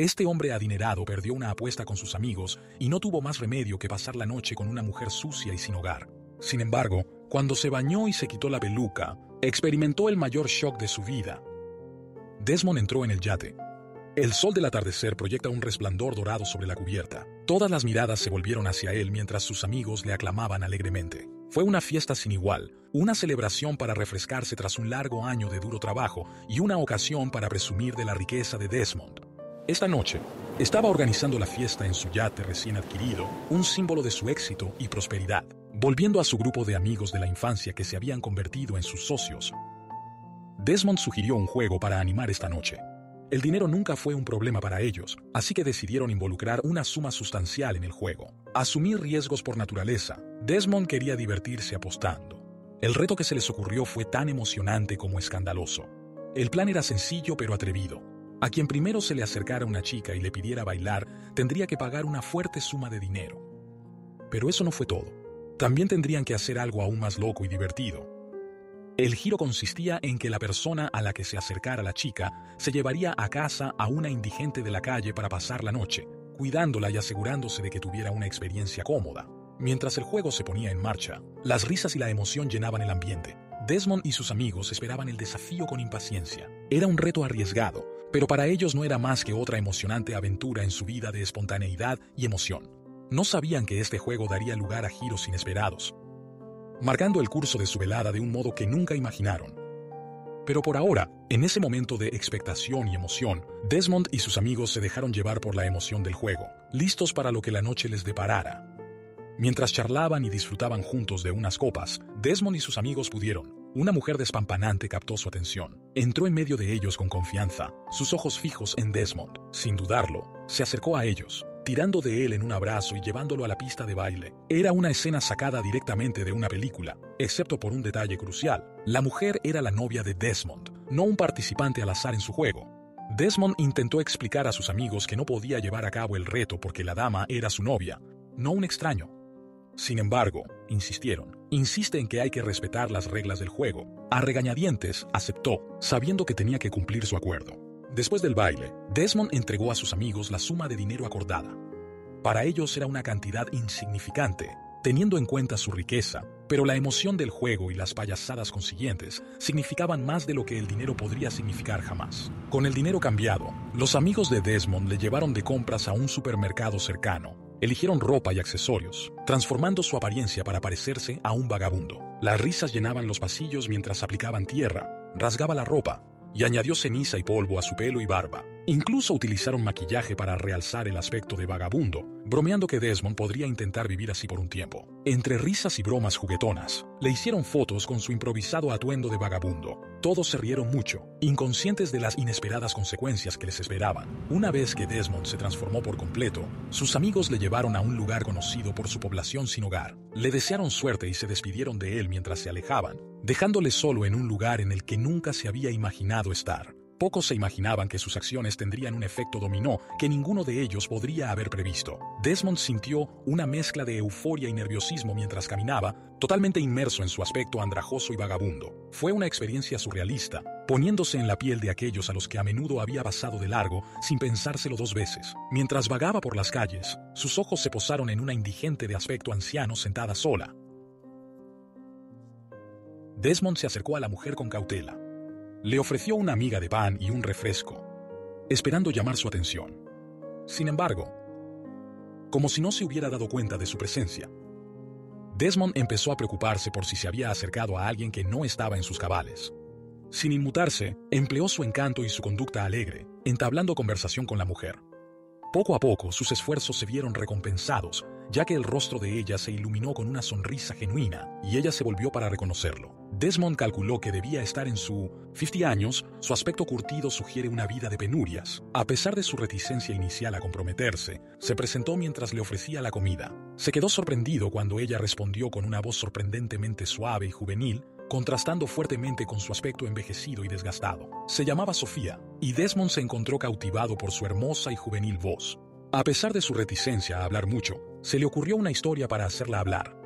Este hombre adinerado perdió una apuesta con sus amigos y no tuvo más remedio que pasar la noche con una mujer sucia y sin hogar. Sin embargo, cuando se bañó y se quitó la peluca, experimentó el mayor shock de su vida. Desmond entró en el yate. El sol del atardecer proyecta un resplandor dorado sobre la cubierta. Todas las miradas se volvieron hacia él mientras sus amigos le aclamaban alegremente. Fue una fiesta sin igual, una celebración para refrescarse tras un largo año de duro trabajo y una ocasión para presumir de la riqueza de Desmond. Esta noche, estaba organizando la fiesta en su yate recién adquirido, un símbolo de su éxito y prosperidad, volviendo a su grupo de amigos de la infancia que se habían convertido en sus socios. Desmond sugirió un juego para animar esta noche. El dinero nunca fue un problema para ellos, así que decidieron involucrar una suma sustancial en el juego. Asumir riesgos por naturaleza, Desmond quería divertirse apostando. El reto que se les ocurrió fue tan emocionante como escandaloso. El plan era sencillo pero atrevido. A quien primero se le acercara una chica y le pidiera bailar, tendría que pagar una fuerte suma de dinero. Pero eso no fue todo. También tendrían que hacer algo aún más loco y divertido. El giro consistía en que la persona a la que se acercara la chica se llevaría a casa a una indigente de la calle para pasar la noche, cuidándola y asegurándose de que tuviera una experiencia cómoda. Mientras el juego se ponía en marcha, las risas y la emoción llenaban el ambiente. Desmond y sus amigos esperaban el desafío con impaciencia. Era un reto arriesgado, pero para ellos no era más que otra emocionante aventura en su vida de espontaneidad y emoción. No sabían que este juego daría lugar a giros inesperados, marcando el curso de su velada de un modo que nunca imaginaron. Pero por ahora, en ese momento de expectación y emoción, Desmond y sus amigos se dejaron llevar por la emoción del juego, listos para lo que la noche les deparara. Mientras charlaban y disfrutaban juntos de unas copas, Desmond y sus amigos pudieron, una mujer despampanante captó su atención. Entró en medio de ellos con confianza, sus ojos fijos en Desmond. Sin dudarlo, se acercó a ellos, tirando de él en un abrazo y llevándolo a la pista de baile. Era una escena sacada directamente de una película, excepto por un detalle crucial. La mujer era la novia de Desmond, no un participante al azar en su juego. Desmond intentó explicar a sus amigos que no podía llevar a cabo el reto porque la dama era su novia, no un extraño. Sin embargo, insistieron, insiste en que hay que respetar las reglas del juego. A regañadientes, aceptó, sabiendo que tenía que cumplir su acuerdo. Después del baile, Desmond entregó a sus amigos la suma de dinero acordada. Para ellos era una cantidad insignificante, teniendo en cuenta su riqueza, pero la emoción del juego y las payasadas consiguientes significaban más de lo que el dinero podría significar jamás. Con el dinero cambiado, los amigos de Desmond le llevaron de compras a un supermercado cercano, Eligieron ropa y accesorios, transformando su apariencia para parecerse a un vagabundo. Las risas llenaban los pasillos mientras aplicaban tierra, rasgaba la ropa y añadió ceniza y polvo a su pelo y barba. Incluso utilizaron maquillaje para realzar el aspecto de vagabundo, bromeando que Desmond podría intentar vivir así por un tiempo. Entre risas y bromas juguetonas, le hicieron fotos con su improvisado atuendo de vagabundo. Todos se rieron mucho, inconscientes de las inesperadas consecuencias que les esperaban. Una vez que Desmond se transformó por completo, sus amigos le llevaron a un lugar conocido por su población sin hogar. Le desearon suerte y se despidieron de él mientras se alejaban, dejándole solo en un lugar en el que nunca se había imaginado estar. Pocos se imaginaban que sus acciones tendrían un efecto dominó que ninguno de ellos podría haber previsto. Desmond sintió una mezcla de euforia y nerviosismo mientras caminaba, totalmente inmerso en su aspecto andrajoso y vagabundo. Fue una experiencia surrealista, poniéndose en la piel de aquellos a los que a menudo había pasado de largo sin pensárselo dos veces. Mientras vagaba por las calles, sus ojos se posaron en una indigente de aspecto anciano sentada sola. Desmond se acercó a la mujer con cautela. Le ofreció una miga de pan y un refresco, esperando llamar su atención. Sin embargo, como si no se hubiera dado cuenta de su presencia, Desmond empezó a preocuparse por si se había acercado a alguien que no estaba en sus cabales. Sin inmutarse, empleó su encanto y su conducta alegre, entablando conversación con la mujer. Poco a poco sus esfuerzos se vieron recompensados, ya que el rostro de ella se iluminó con una sonrisa genuina y ella se volvió para reconocerlo. Desmond calculó que debía estar en su 50 años, su aspecto curtido sugiere una vida de penurias. A pesar de su reticencia inicial a comprometerse, se presentó mientras le ofrecía la comida. Se quedó sorprendido cuando ella respondió con una voz sorprendentemente suave y juvenil, contrastando fuertemente con su aspecto envejecido y desgastado. Se llamaba Sofía, y Desmond se encontró cautivado por su hermosa y juvenil voz. A pesar de su reticencia a hablar mucho, se le ocurrió una historia para hacerla hablar.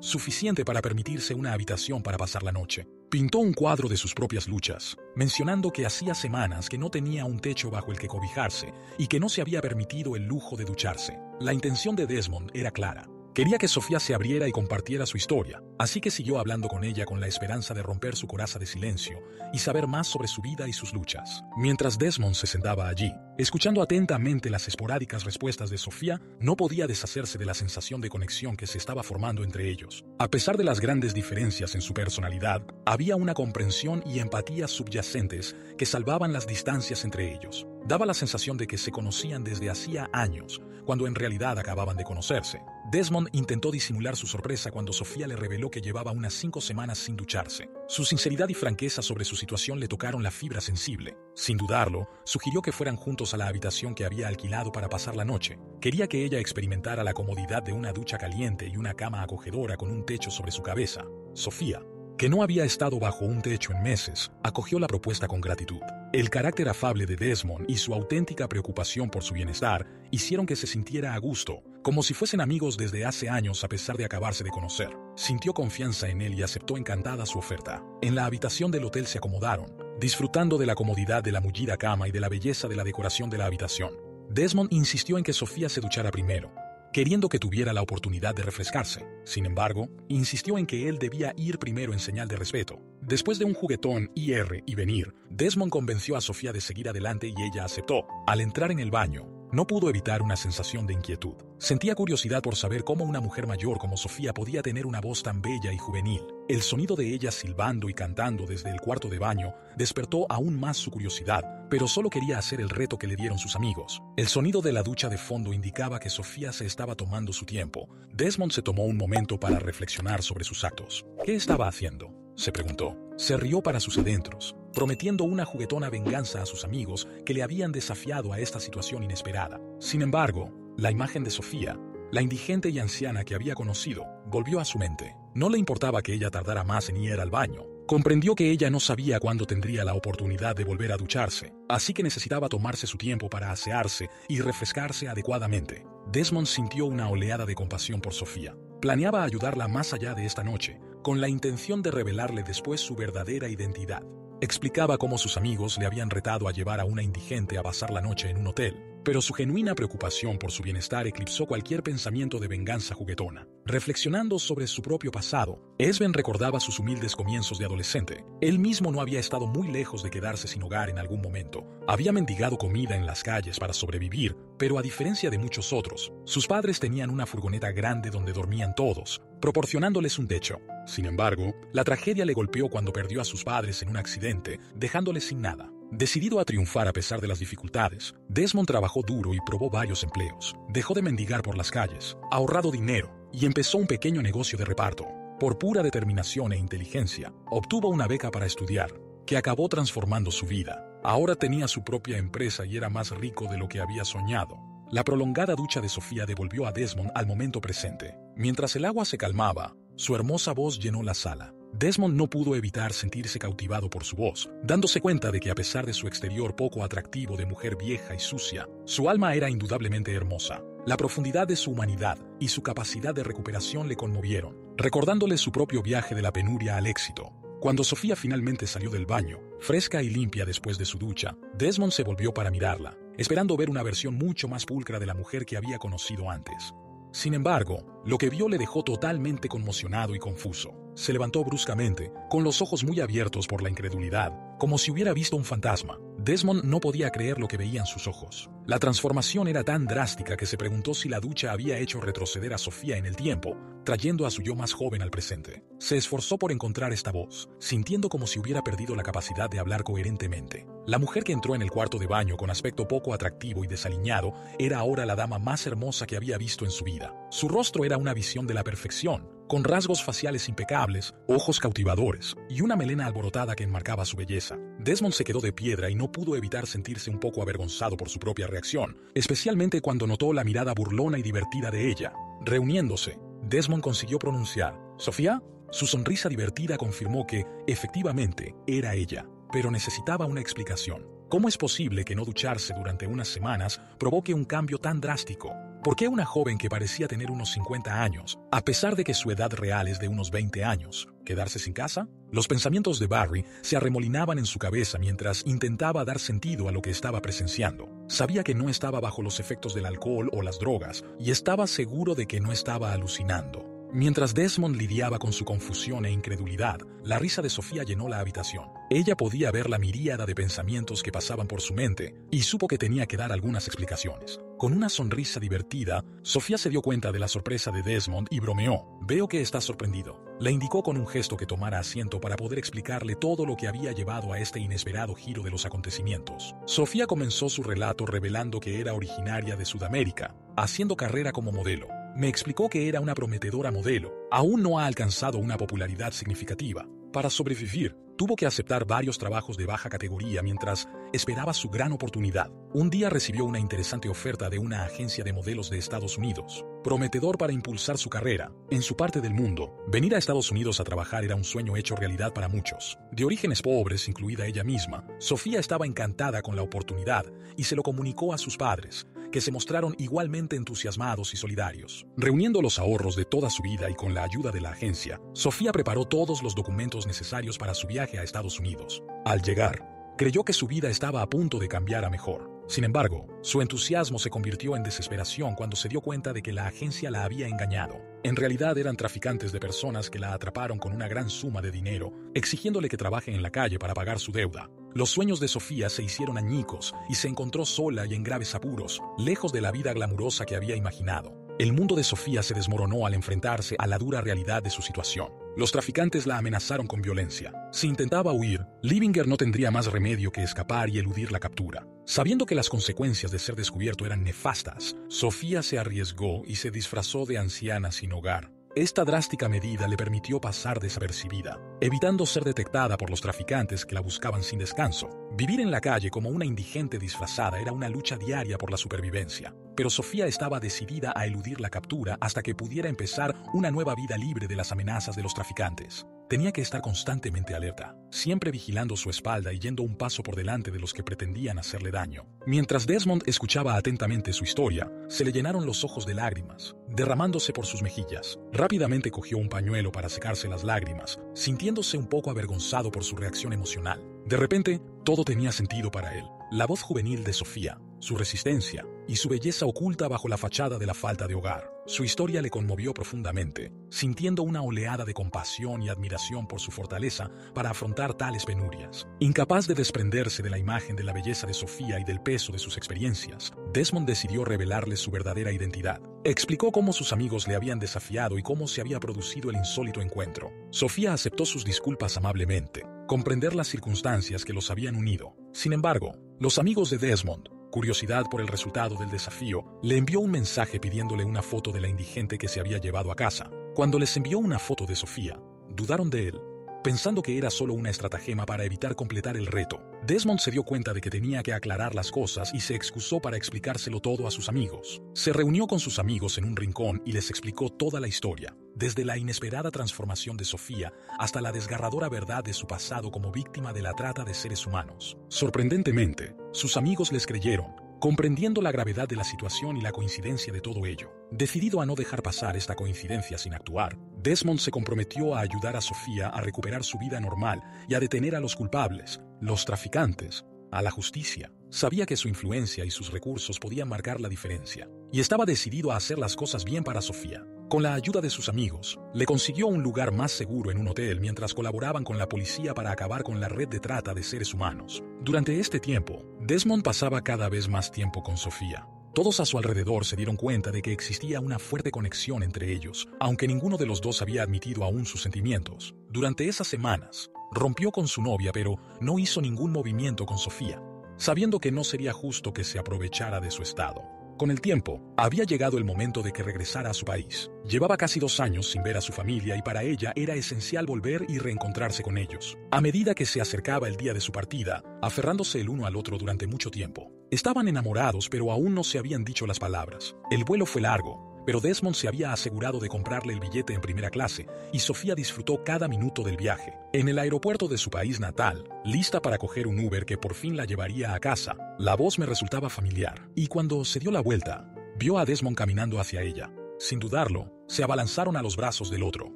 Suficiente para permitirse una habitación para pasar la noche. Pintó un cuadro de sus propias luchas, mencionando que hacía semanas que no tenía un techo bajo el que cobijarse y que no se había permitido el lujo de ducharse. La intención de Desmond era clara, Quería que Sofía se abriera y compartiera su historia, así que siguió hablando con ella con la esperanza de romper su coraza de silencio y saber más sobre su vida y sus luchas. Mientras Desmond se sentaba allí, escuchando atentamente las esporádicas respuestas de Sofía, no podía deshacerse de la sensación de conexión que se estaba formando entre ellos. A pesar de las grandes diferencias en su personalidad, había una comprensión y empatía subyacentes que salvaban las distancias entre ellos. Daba la sensación de que se conocían desde hacía años, cuando en realidad acababan de conocerse. Desmond intentó disimular su sorpresa cuando Sofía le reveló que llevaba unas cinco semanas sin ducharse. Su sinceridad y franqueza sobre su situación le tocaron la fibra sensible. Sin dudarlo, sugirió que fueran juntos a la habitación que había alquilado para pasar la noche. Quería que ella experimentara la comodidad de una ducha caliente y una cama acogedora con un techo sobre su cabeza. Sofía, que no había estado bajo un techo en meses, acogió la propuesta con gratitud. El carácter afable de Desmond y su auténtica preocupación por su bienestar hicieron que se sintiera a gusto, como si fuesen amigos desde hace años a pesar de acabarse de conocer. Sintió confianza en él y aceptó encantada su oferta. En la habitación del hotel se acomodaron, disfrutando de la comodidad de la mullida cama y de la belleza de la decoración de la habitación. Desmond insistió en que Sofía se duchara primero, queriendo que tuviera la oportunidad de refrescarse. Sin embargo, insistió en que él debía ir primero en señal de respeto. Después de un juguetón ir y venir, Desmond convenció a Sofía de seguir adelante y ella aceptó. Al entrar en el baño, no pudo evitar una sensación de inquietud. Sentía curiosidad por saber cómo una mujer mayor como Sofía podía tener una voz tan bella y juvenil. El sonido de ella silbando y cantando desde el cuarto de baño despertó aún más su curiosidad, pero solo quería hacer el reto que le dieron sus amigos. El sonido de la ducha de fondo indicaba que Sofía se estaba tomando su tiempo. Desmond se tomó un momento para reflexionar sobre sus actos. ¿Qué estaba haciendo? Se preguntó. Se rió para sus adentros, prometiendo una juguetona venganza a sus amigos que le habían desafiado a esta situación inesperada. Sin embargo, la imagen de Sofía, la indigente y anciana que había conocido, volvió a su mente. No le importaba que ella tardara más en ir al baño. Comprendió que ella no sabía cuándo tendría la oportunidad de volver a ducharse, así que necesitaba tomarse su tiempo para asearse y refrescarse adecuadamente. Desmond sintió una oleada de compasión por Sofía. Planeaba ayudarla más allá de esta noche, con la intención de revelarle después su verdadera identidad. Explicaba cómo sus amigos le habían retado a llevar a una indigente a pasar la noche en un hotel, pero su genuina preocupación por su bienestar eclipsó cualquier pensamiento de venganza juguetona. Reflexionando sobre su propio pasado, Esben recordaba sus humildes comienzos de adolescente. Él mismo no había estado muy lejos de quedarse sin hogar en algún momento. Había mendigado comida en las calles para sobrevivir, pero a diferencia de muchos otros, sus padres tenían una furgoneta grande donde dormían todos, proporcionándoles un techo. Sin embargo, la tragedia le golpeó cuando perdió a sus padres en un accidente, dejándoles sin nada. Decidido a triunfar a pesar de las dificultades, Desmond trabajó duro y probó varios empleos. Dejó de mendigar por las calles, ahorrado dinero y empezó un pequeño negocio de reparto. Por pura determinación e inteligencia, obtuvo una beca para estudiar, que acabó transformando su vida. Ahora tenía su propia empresa y era más rico de lo que había soñado. La prolongada ducha de Sofía devolvió a Desmond al momento presente. Mientras el agua se calmaba, su hermosa voz llenó la sala. Desmond no pudo evitar sentirse cautivado por su voz, dándose cuenta de que a pesar de su exterior poco atractivo de mujer vieja y sucia, su alma era indudablemente hermosa. La profundidad de su humanidad y su capacidad de recuperación le conmovieron, recordándole su propio viaje de la penuria al éxito. Cuando Sofía finalmente salió del baño, fresca y limpia después de su ducha, Desmond se volvió para mirarla, esperando ver una versión mucho más pulcra de la mujer que había conocido antes. Sin embargo, lo que vio le dejó totalmente conmocionado y confuso. Se levantó bruscamente, con los ojos muy abiertos por la incredulidad, como si hubiera visto un fantasma. Desmond no podía creer lo que veía en sus ojos. La transformación era tan drástica que se preguntó si la ducha había hecho retroceder a Sofía en el tiempo, trayendo a su yo más joven al presente. Se esforzó por encontrar esta voz, sintiendo como si hubiera perdido la capacidad de hablar coherentemente. La mujer que entró en el cuarto de baño con aspecto poco atractivo y desaliñado era ahora la dama más hermosa que había visto en su vida. Su rostro era una visión de la perfección, con rasgos faciales impecables, ojos cautivadores y una melena alborotada que enmarcaba su belleza. Desmond se quedó de piedra y no pudo evitar sentirse un poco avergonzado por su propia reacción, especialmente cuando notó la mirada burlona y divertida de ella. Reuniéndose, Desmond consiguió pronunciar, ¿Sofía? Su sonrisa divertida confirmó que, efectivamente, era ella, pero necesitaba una explicación. ¿Cómo es posible que no ducharse durante unas semanas provoque un cambio tan drástico? ¿Por qué una joven que parecía tener unos 50 años, a pesar de que su edad real es de unos 20 años, ¿Quedarse sin casa? Los pensamientos de Barry se arremolinaban en su cabeza mientras intentaba dar sentido a lo que estaba presenciando. Sabía que no estaba bajo los efectos del alcohol o las drogas y estaba seguro de que no estaba alucinando. Mientras Desmond lidiaba con su confusión e incredulidad, la risa de Sofía llenó la habitación. Ella podía ver la miríada de pensamientos que pasaban por su mente y supo que tenía que dar algunas explicaciones. Con una sonrisa divertida, Sofía se dio cuenta de la sorpresa de Desmond y bromeó. Veo que estás sorprendido. Le indicó con un gesto que tomara asiento para poder explicarle todo lo que había llevado a este inesperado giro de los acontecimientos. Sofía comenzó su relato revelando que era originaria de Sudamérica, haciendo carrera como modelo. Me explicó que era una prometedora modelo. Aún no ha alcanzado una popularidad significativa. Para sobrevivir, tuvo que aceptar varios trabajos de baja categoría mientras esperaba su gran oportunidad. Un día recibió una interesante oferta de una agencia de modelos de Estados Unidos, prometedor para impulsar su carrera. En su parte del mundo, venir a Estados Unidos a trabajar era un sueño hecho realidad para muchos. De orígenes pobres, incluida ella misma, Sofía estaba encantada con la oportunidad y se lo comunicó a sus padres, que se mostraron igualmente entusiasmados y solidarios. Reuniendo los ahorros de toda su vida y con la ayuda de la agencia, Sofía preparó todos los documentos necesarios para su viaje a Estados Unidos. Al llegar, creyó que su vida estaba a punto de cambiar a mejor. Sin embargo, su entusiasmo se convirtió en desesperación cuando se dio cuenta de que la agencia la había engañado. En realidad eran traficantes de personas que la atraparon con una gran suma de dinero, exigiéndole que trabaje en la calle para pagar su deuda. Los sueños de Sofía se hicieron añicos y se encontró sola y en graves apuros, lejos de la vida glamurosa que había imaginado. El mundo de Sofía se desmoronó al enfrentarse a la dura realidad de su situación. Los traficantes la amenazaron con violencia. Si intentaba huir, Livinger no tendría más remedio que escapar y eludir la captura. Sabiendo que las consecuencias de ser descubierto eran nefastas, Sofía se arriesgó y se disfrazó de anciana sin hogar. Esta drástica medida le permitió pasar desapercibida, evitando ser detectada por los traficantes que la buscaban sin descanso. Vivir en la calle como una indigente disfrazada era una lucha diaria por la supervivencia, pero Sofía estaba decidida a eludir la captura hasta que pudiera empezar una nueva vida libre de las amenazas de los traficantes. Tenía que estar constantemente alerta, siempre vigilando su espalda y yendo un paso por delante de los que pretendían hacerle daño. Mientras Desmond escuchaba atentamente su historia, se le llenaron los ojos de lágrimas, derramándose por sus mejillas. Rápidamente cogió un pañuelo para secarse las lágrimas, sintiéndose un poco avergonzado por su reacción emocional. De repente, todo tenía sentido para él. La voz juvenil de Sofía, su resistencia y su belleza oculta bajo la fachada de la falta de hogar. Su historia le conmovió profundamente, sintiendo una oleada de compasión y admiración por su fortaleza para afrontar tales penurias. Incapaz de desprenderse de la imagen de la belleza de Sofía y del peso de sus experiencias, Desmond decidió revelarle su verdadera identidad. Explicó cómo sus amigos le habían desafiado y cómo se había producido el insólito encuentro. Sofía aceptó sus disculpas amablemente, comprender las circunstancias que los habían unido. Sin embargo, los amigos de Desmond curiosidad por el resultado del desafío, le envió un mensaje pidiéndole una foto de la indigente que se había llevado a casa. Cuando les envió una foto de Sofía, dudaron de él, pensando que era solo una estratagema para evitar completar el reto. Desmond se dio cuenta de que tenía que aclarar las cosas y se excusó para explicárselo todo a sus amigos. Se reunió con sus amigos en un rincón y les explicó toda la historia, desde la inesperada transformación de Sofía hasta la desgarradora verdad de su pasado como víctima de la trata de seres humanos. Sorprendentemente, sus amigos les creyeron, comprendiendo la gravedad de la situación y la coincidencia de todo ello. Decidido a no dejar pasar esta coincidencia sin actuar, Desmond se comprometió a ayudar a Sofía a recuperar su vida normal y a detener a los culpables, los traficantes, a la justicia. Sabía que su influencia y sus recursos podían marcar la diferencia, y estaba decidido a hacer las cosas bien para Sofía. Con la ayuda de sus amigos, le consiguió un lugar más seguro en un hotel mientras colaboraban con la policía para acabar con la red de trata de seres humanos. Durante este tiempo, Desmond pasaba cada vez más tiempo con Sofía. Todos a su alrededor se dieron cuenta de que existía una fuerte conexión entre ellos, aunque ninguno de los dos había admitido aún sus sentimientos. Durante esas semanas, rompió con su novia, pero no hizo ningún movimiento con Sofía, sabiendo que no sería justo que se aprovechara de su estado. Con el tiempo, había llegado el momento de que regresara a su país. Llevaba casi dos años sin ver a su familia y para ella era esencial volver y reencontrarse con ellos. A medida que se acercaba el día de su partida, aferrándose el uno al otro durante mucho tiempo. Estaban enamorados pero aún no se habían dicho las palabras. El vuelo fue largo, pero Desmond se había asegurado de comprarle el billete en primera clase y Sofía disfrutó cada minuto del viaje. En el aeropuerto de su país natal, lista para coger un Uber que por fin la llevaría a casa, la voz me resultaba familiar y cuando se dio la vuelta, vio a Desmond caminando hacia ella. Sin dudarlo, se abalanzaron a los brazos del otro,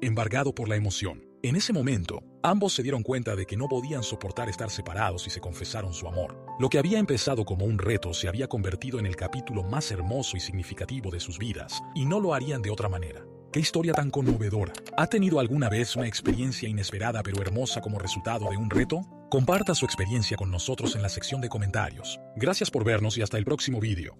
embargado por la emoción. En ese momento, ambos se dieron cuenta de que no podían soportar estar separados y se confesaron su amor. Lo que había empezado como un reto se había convertido en el capítulo más hermoso y significativo de sus vidas, y no lo harían de otra manera. ¡Qué historia tan conmovedora! ¿Ha tenido alguna vez una experiencia inesperada pero hermosa como resultado de un reto? Comparta su experiencia con nosotros en la sección de comentarios. Gracias por vernos y hasta el próximo vídeo.